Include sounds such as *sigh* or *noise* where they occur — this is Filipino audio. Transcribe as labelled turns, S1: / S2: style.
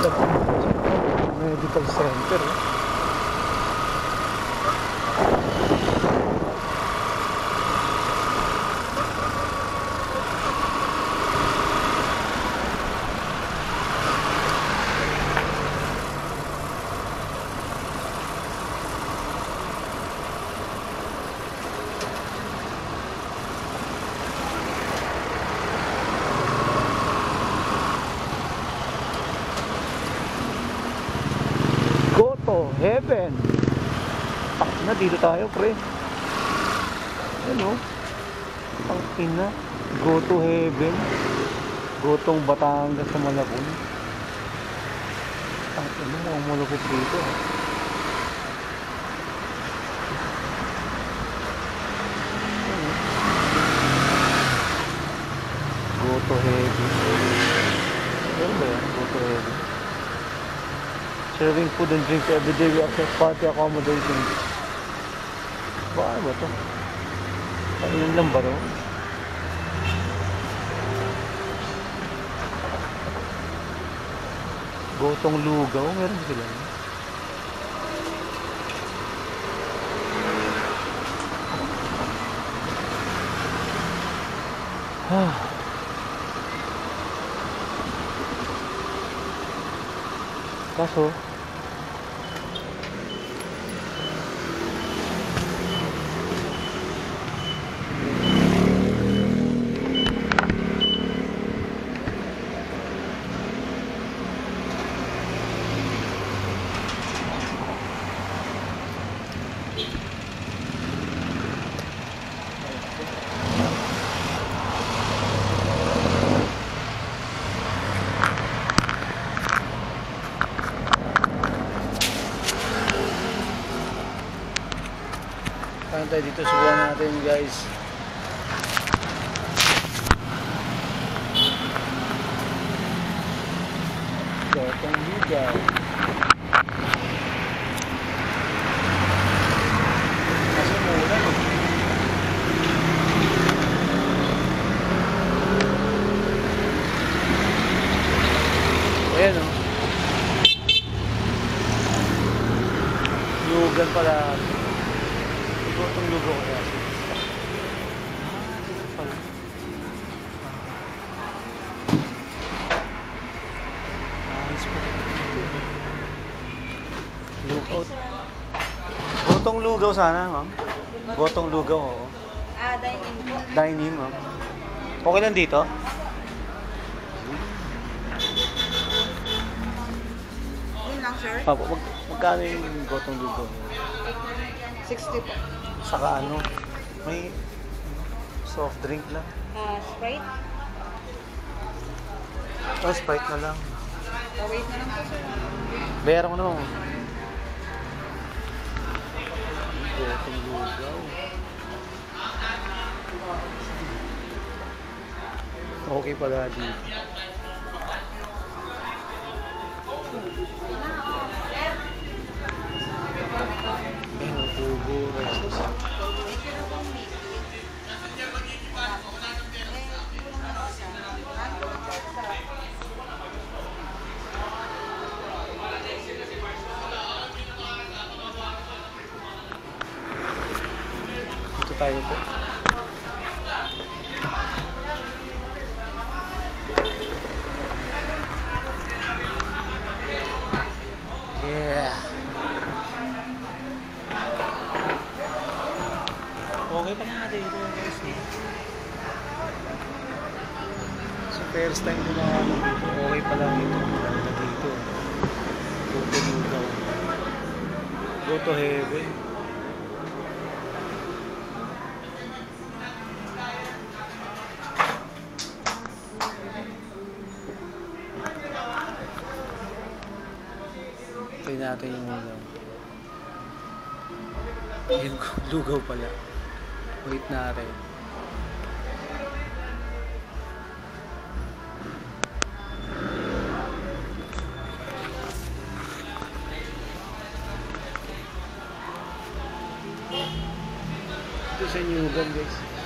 S1: trabajando Medical Center. Heaven. Pak na, dito tayo, pre. Ano? Ang ina. Go to heaven. Go tong Batangas sa Malabon. Ang ina, mukhang malupit dito. Go to heaven. Ano ba yan? Go to heaven. Serving food and drinks every day. We accept party accommodation. Paano ba to? Kainan lang ba to? Gotong lugaw, meron sila. Ah. *sighs* Kaso, Tayo dito, subukan natin guys. Gotong no? Ayan o. Lugan pala. Gotong lugaw kaya. Rin. Lugaw. Gotong lugaw sana, ma'am. Gotong lugaw, oo.
S2: Ah, dine-in po.
S1: Dining, ma'am. Okay lang dito?
S2: Yun lang, sir.
S1: Papo, mag magkano yung gotong lugaw?
S2: 60 po.
S1: Saka ano, may soft drink lang.
S2: Ah, Sprite.
S1: Oh, Sprite na lang.
S2: Oh, wait na lang po, sir.
S1: Bayaran ko naman. Gotong lugaw. Okay pala dito. Tayo po. Okay pa nga dito guys. eh. So first time ko makakano dito. Okay pa lang ito. Ganda dito. Go to lugaw. Go to heaven. Try natin yung ulam. Ayun, lugaw pala. Wait natin. Ito sa Nyugan guys.